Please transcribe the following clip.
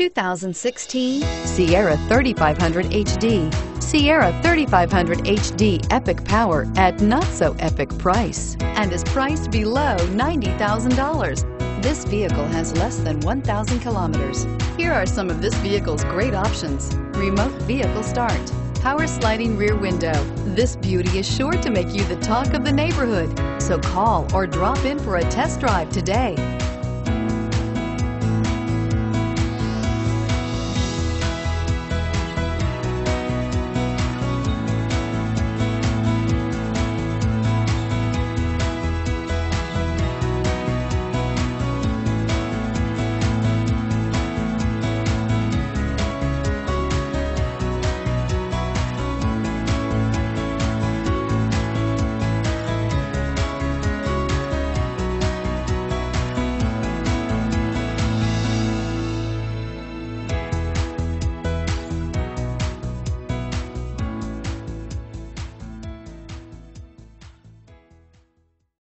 2016 Sierra 3500 HD. Sierra 3500 HD epic power at not so epic price and is priced below $90,000. This vehicle has less than 1,000 kilometers. Here are some of this vehicle's great options. Remote vehicle start, power sliding rear window. This beauty is sure to make you the talk of the neighborhood. So call or drop in for a test drive today.